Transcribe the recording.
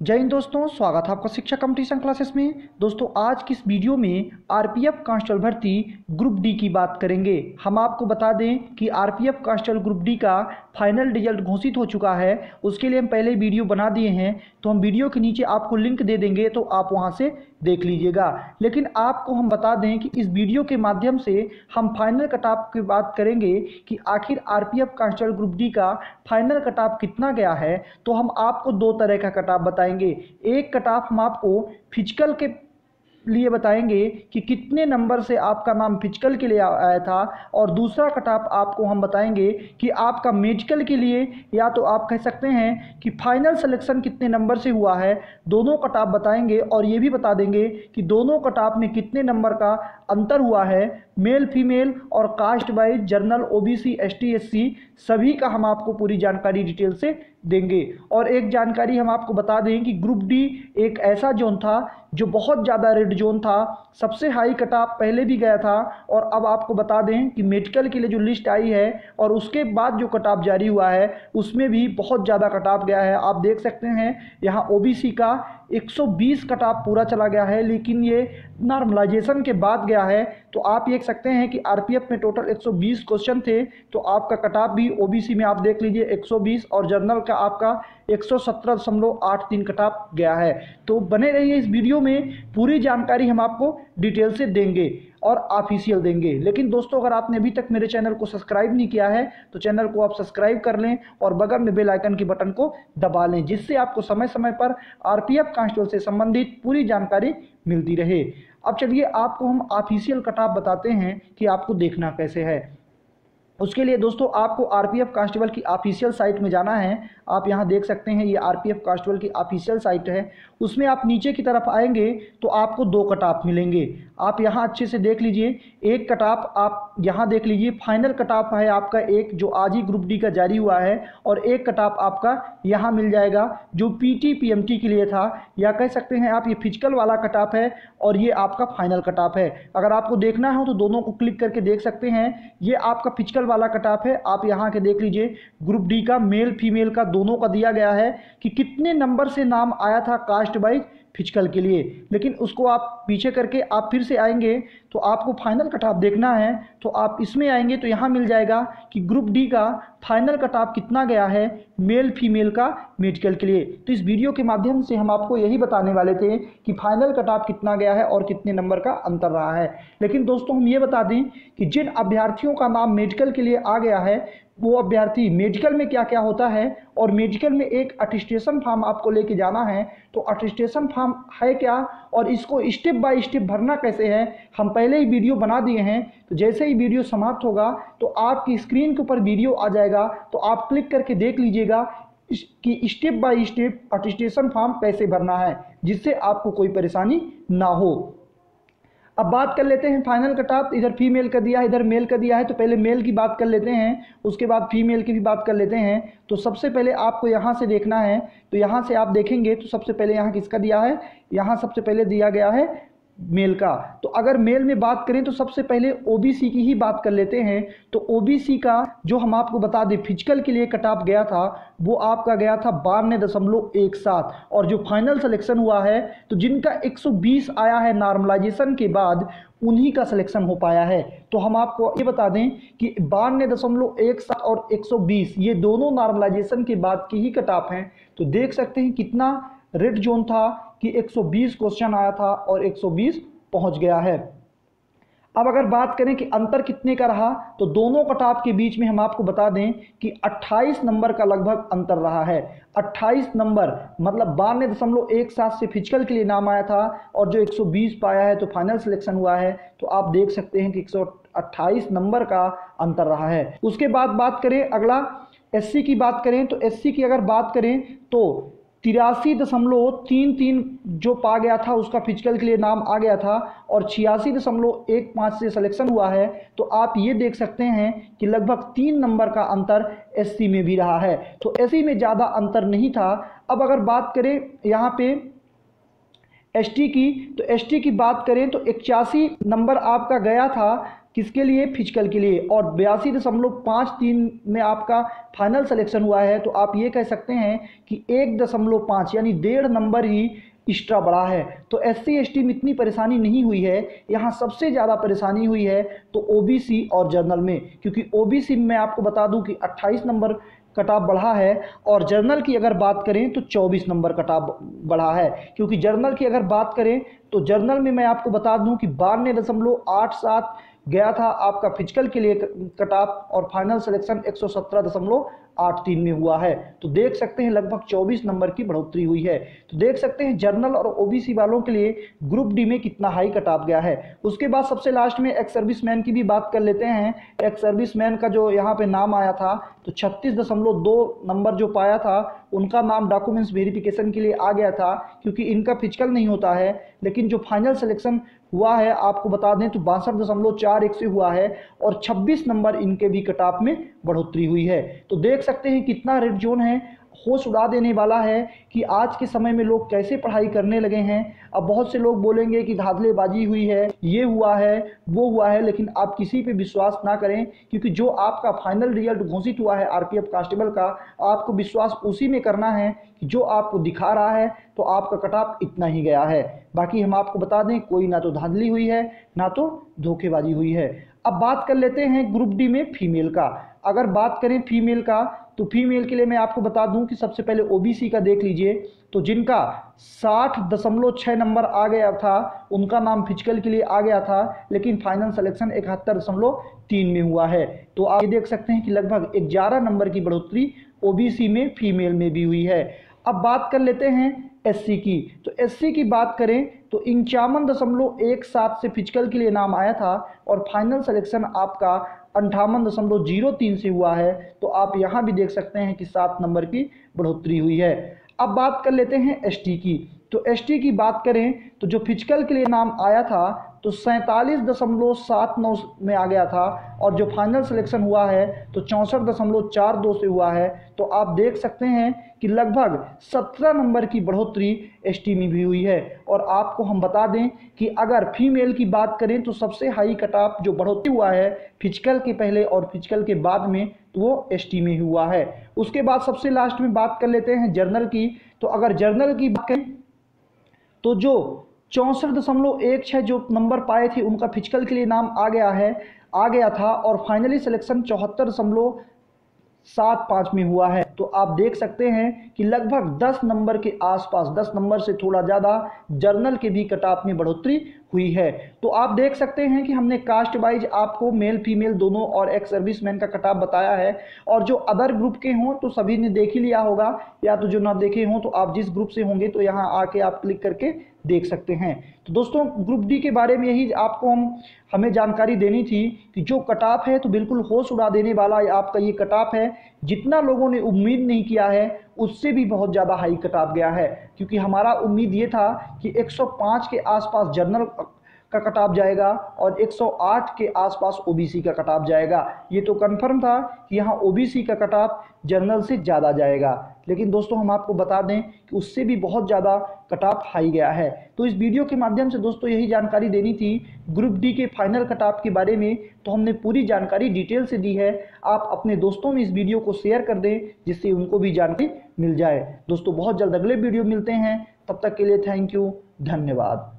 जय हिंद दोस्तों, स्वागत है आपका शिक्षा कंपटीशन क्लासेस में। दोस्तों, आज की इस वीडियो में आरपीएफ कांस्टेबल भर्ती ग्रुप डी की बात करेंगे। हम आपको बता दें कि आरपीएफ कांस्टेबल ग्रुप डी का फाइनल रिज़ल्ट घोषित हो चुका है। उसके लिए हम पहले वीडियो बना दिए हैं तो हम वीडियो के नीचे आपको लिंक दे देंगे तो आप वहाँ से देख लीजिएगा। लेकिन आपको हम बता दें कि इस वीडियो के माध्यम से हम फाइनल कटाप की बात करेंगे कि आखिर आरपीएफ कांस्टेबल ग्रुप डी का फाइनल कटाप कितना गया है तो हम आपको दो तरह का कटाप बताएँगे। एक कटाप हम आपको फ़िज़िकल के लिए बताएँगे कि कितने नंबर से आपका नाम फ़िज़िकल के लिए आया था और दूसरा कटाप आपको हम बताएँगे कि आपका मेडिकल के लिए या तो आप कह सकते हैं कि फाइनल सिलेक्शन कितने नंबर से हुआ है, दोनों कटाप बताएँगे और ये भी बता देंगे कि दोनों कटाप में कितने नंबर का अंतर हुआ है, मेल, फीमेल और caste wise general OBC, ST, SC, सभी का हम आपको पूरी जानकारी डिटेल से देंगे। और एक जानकारी हम आपको बता दें कि ग्रुप डी एक ऐसा जोन था जो बहुत ज़्यादा रेड जोन था, सबसे हाई कटाप पहले भी गया था और अब आपको बता दें कि मेडिकल के लिए जो लिस्ट आई है और उसके बाद जो कटाप जारी हुआ है, उसमें भी बहुत ज़्यादा कटाप गया है। आप देख सकते हैं, यहाँ ओबीसी का 120 कटाप पूरा चला गया है, लेकिन ये नॉर्मलाइजेशन के बाद गया है। तो आप देख सकते हैं कि आरपीएफ में टोटल 120 क्वेश्चन थे तो आपका कटाप भी ओबीसी में आप देख लीजिए 120 और जर्नल का आपका एक सौ सत्रह दशमलव आठ तीन कटाप गया है। तो बने रहिए इस वीडियो में, पूरी जानकारी हम आपको डिटेल से देंगे और ऑफिशियल देंगे। लेकिन दोस्तों, अगर आपने अभी तक मेरे चैनल को सब्सक्राइब नहीं किया है तो चैनल को आप सब्सक्राइब कर लें और बगल में बेल आइकन के बटन को दबा लें, जिससे आपको समय समय पर आरपीएफ कांस्टेबल से संबंधित पूरी जानकारी मिलती रहे। अब चलिए, आपको हम ऑफिशियल कटाप बताते हैं कि आपको देखना कैसे है। उसके लिए दोस्तों, आपको आरपीएफ कांस्टेबल की ऑफिशियल साइट में जाना है। आप यहाँ देख सकते हैं, ये आरपीएफ कांस्टेबल की ऑफिशियल साइट है। उसमें आप नीचे की तरफ़ आएँगे तो आपको दो कटाप मिलेंगे। आप यहाँ अच्छे से देख लीजिए, एक कटाप आप यहाँ देख लीजिए फाइनल कटाप है आपका एक, जो आज ही ग्रुप डी का जारी हुआ है, और एक कटाप आपका यहाँ मिल जाएगा, जो पीटी टी के लिए था। या कह सकते हैं आप, ये फ़िज़िकल वाला कटाप है, और ये आपका फाइनल कटाप है। अगर आपको देखना हो तो दोनों को क्लिक करके देख सकते हैं। ये आपका फ़िज़िकल वाला कटाफ है। आप यहाँ के देख लीजिए ग्रुप डी का मेल फीमेल का दोनों का दिया गया है कि कितने नंबर से नाम आया था कास्ट वाइज फ़िज़िकल के लिए। लेकिन उसको आप पीछे करके आप फिर से आएँगे तो आपको फाइनल कटाफ देखना है तो आप इसमें आएँगे तो यहाँ मिल जाएगा कि ग्रुप डी का फाइनल कटाप कितना गया है, मेल, फीमेल का मेडिकल के लिए। तो इस वीडियो के माध्यम से हम आपको यही बताने वाले थे कि फाइनल कटाप कितना गया है और कितने नंबर का अंतर रहा है। लेकिन दोस्तों, हम ये बता दें कि जिन अभ्यर्थियों का नाम मेडिकल के लिए आ गया है, वो अभ्यर्थी मेडिकल में क्या क्या होता है और मेडिकल में एक अटिस्टेशन फॉर्म आपको लेके जाना है। तो अटिस्टेशन फॉर्म है क्या और इसको स्टेप बाय स्टेप भरना कैसे है, हम पहले ही वीडियो बना दिए हैं। तो जैसे ही वीडियो समाप्त होगा तो आपकी स्क्रीन के ऊपर वीडियो आ जाएगा तो आप क्लिक करके देख लीजिएगा कि step by step attestation form कैसे भरना है, जिससे आपको कोई परेशानी ना हो। अब बात कर लेते हैं फाइनल कटाप इधर फीमेल का दिया है, इधर मेल का दिया है तो पहले मेल की बात कर लेते हैं, उसके बाद फीमेल की भी बात कर लेते हैं। तो सबसे पहले आपको यहाँ से देखना है तो यहाँ से आप देखेंगे तो सबसे पहले यहाँ किसका दिया है? यहाँ सबसे पहले दिया गया है मेल का। तो अगर मेल में बात करें तो सबसे पहले ओबीसी की ही बात कर लेते हैं। तो ओबीसी का जो हम आपको बता दें फ़िज़िकल के लिए कटाप गया था, वो आपका गया था बानवे दशमलव एक सात। और जो फाइनल सिलेक्शन हुआ है तो जिनका 120 आया है नॉर्मलाइजेशन के बाद, उन्हीं का सिलेक्शन हो पाया है। तो हम आपको ये बता दें कि बानवे दशमलव एक सात और 120 ये दोनों नॉर्मलाइजेशन के बाद की ही कटाप हैं। तो देख सकते हैं कितना रेड जोन था कि 120 क्वेश्चन आया था और 120 पहुँच गया है। अब अगर बात करें कि अंतर कितने का रहा तो दोनों कटाप के बीच में हम आपको बता दें कि 28 नंबर का लगभग अंतर रहा है। 28 नंबर मतलब बानवे दशमलव एक सात से फ़िज़िकल के लिए नाम आया था और जो 120 पाया है तो फाइनल सिलेक्शन हुआ है। तो आप देख सकते हैं कि 128 नंबर का अंतर रहा है। उसके बाद बात करें अगला एससी की बात करें तो एससी की अगर बात करें तो तिरासी दशमलव तीन तीन जो पा गया था, उसका फ़िज़िकल के लिए नाम आ गया था और छियासी दशमलव एक पाँच से सिलेक्शन हुआ है। तो आप ये देख सकते हैं कि लगभग तीन नंबर का अंतर एससी में भी रहा है। तो एससी में ज़्यादा अंतर नहीं था। अब अगर बात करें यहाँ पे एसटी की तो एसटी की बात करें तो इक्यासी नंबर आपका गया था। किसके लिए? फ़िज़िकल के लिए। और बयासी दशमलव पाँच तीन में आपका फाइनल सिलेक्शन हुआ है तो आप ये कह सकते हैं कि एक दशमलव पाँच, यानी डेढ़ नंबर ही एक्स्ट्रा बढ़ा है। तो एस सी में इतनी परेशानी नहीं हुई है। यहाँ सबसे ज़्यादा परेशानी हुई है तो ओबीसी और जर्नल में, क्योंकि ओबीसी में आपको बता दूँ कि 28 नंबर कटाप बढ़ा है और जर्नल की अगर बात करें तो 24 नंबर कटाप बढ़ा है। क्योंकि जर्नल की अगर बात करें तो जर्नल में मैं आपको बता दूँ कि बानवे दशमलव आठ सात गया था। आपका फ़िज़िकल के लिए कटाप और फाइनल सिलेक्शन एक सौ सत्रह दशमलव आठ तीन में हुआ है। तो देख सकते हैं लगभग 24 नंबर की बढ़ोतरी हुई है। तो देख सकते हैं जर्नल और ओबीसी वालों के लिए ग्रुप डी में कितना हाई कटाप गया है। उसके बाद सबसे लास्ट में एक्स सर्विस मैन की भी बात कर लेते हैं। एक्स सर्विस मैन का जो यहाँ पे नाम आया था तो छत्तीस दशमलव दो नंबर जो पाया था उनका नाम डॉक्यूमेंट्स वेरिफिकेशन के लिए आ गया था, क्योंकि इनका फ़िज़िकल नहीं होता है, लेकिन जो फाइनल सिलेक्शन हुआ है, आपको बता दें तो बासठ दशमलव चार एक से हुआ है, और 26 नंबर इनके भी कटाप में बढ़ोतरी हुई है। तो देख सकते हैं कितना रेड जोन है होश उड़ा देने वाला है कि आज के समय में लोग कैसे पढ़ाई करने लगे हैं। अब बहुत से लोग बोलेंगे कि धाधलेबाजी हुई है, ये हुआ है, वो हुआ है, लेकिन आप किसी पे विश्वास ना करें, क्योंकि जो आपका फाइनल रिज़ल्ट घोषित हुआ है आरपीएफ कांस्टेबल का, आपको विश्वास उसी में करना है कि जो आपको दिखा रहा है तो आपका कटाप इतना ही गया है। बाकी हम आपको बता दें, कोई ना तो धांधली हुई है, ना तो धोखेबाजी हुई है। अब बात कर लेते हैं ग्रुप डी में फीमेल का। अगर बात करें फीमेल का तो फीमेल के लिए मैं आपको बता दूँ कि सबसे पहले ओबीसी का देख लीजिए। तो जिनका साठ दशमलव छः नंबर आ गया था, उनका नाम फ़िज़िकल के लिए आ गया था, लेकिन फाइनल सिलेक्शन इकहत्तर दशमलव तीन में हुआ है। तो आप ये देख सकते हैं कि लगभग ग्यारह नंबर की बढ़ोतरी ओबीसी में फीमेल में भी हुई है। अब बात कर लेते हैं एससी की। तो एससी की बात करें तो इंक्यावन दशमलव एक सात से फ़िज़िकल के लिए नाम आया था और फाइनल सिलेक्शन आपका अंठावन दशमलव ज़ीरो तीन से हुआ है। तो आप यहाँ भी देख सकते हैं कि सात नंबर की बढ़ोतरी हुई है। अब बात कर लेते हैं एसटी की। तो एसटी की बात करें तो जो फ़िज़िकल के लिए नाम आया था तो सैंतालीस दशमलव सात नौ में आ गया था और जो फाइनल सिलेक्शन हुआ है तो चौंसठ दशमलव चार दो से हुआ है। तो आप देख सकते हैं कि लगभग सत्रह नंबर की बढ़ोतरी एस में भी हुई है। और आपको हम बता दें कि अगर फीमेल की बात करें तो सबसे हाई कटाप जो बढ़ोतरी हुआ है फ़िज़िकल के पहले और फ़िज़िकल के बाद में तो वो एस में हुआ है। उसके बाद सबसे लास्ट में बात कर लेते हैं जर्नल की। तो अगर जर्नल की बात करें तो जो चौंसठ दशमलव एक छः जो नंबर पाए थे, उनका फ़िज़िकल के लिए नाम आ गया है, आ गया था और फाइनली सिलेक्शन चौहत्तर दशमलव सात पाँच में हुआ है। तो आप देख सकते हैं कि लगभग 10 नंबर के आसपास 10 नंबर से थोड़ा ज़्यादा जर्नल के भी कटाप में बढ़ोतरी हुई है। तो आप देख सकते हैं कि हमने कास्ट वाइज आपको मेल फीमेल दोनों और एक सर्विसमैन का कटाप बताया है। और जो अदर ग्रुप के हों तो सभी ने देख ही लिया होगा। या तो जो ना देखे हों तो आप जिस ग्रुप से होंगे तो यहाँ आके आप क्लिक करके देख सकते हैं। तो दोस्तों ग्रुप डी के बारे में यही आपको हम, हमें जानकारी देनी थी कि जो कटाप है तो बिल्कुल होश उड़ा देने वाला आपका ये कटाप है। जितना लोगों ने उम्मीद नहीं किया है उससे भी बहुत ज़्यादा हाई कटाप गया है। क्योंकि हमारा उम्मीद ये था कि 105 के आसपास जनरल का कटाप जाएगा और 108 के आसपास ओबीसी का कटाप जाएगा। ये तो कंफर्म था कि यहाँ ओबीसी का कटाप जनरल से ज़्यादा जाएगा। लेकिन दोस्तों, हम आपको बता दें कि उससे भी बहुत ज़्यादा कटाप हाई गया है। तो इस वीडियो के माध्यम से दोस्तों, यही जानकारी देनी थी ग्रुप डी के फाइनल कटाप के बारे में। तो हमने पूरी जानकारी डिटेल से दी है। आप अपने दोस्तों में इस वीडियो को शेयर कर दें, जिससे उनको भी जानकारी मिल जाए। दोस्तों, बहुत जल्द अगले वीडियो मिलते हैं। तब तक के लिए थैंक यू धन्यवाद।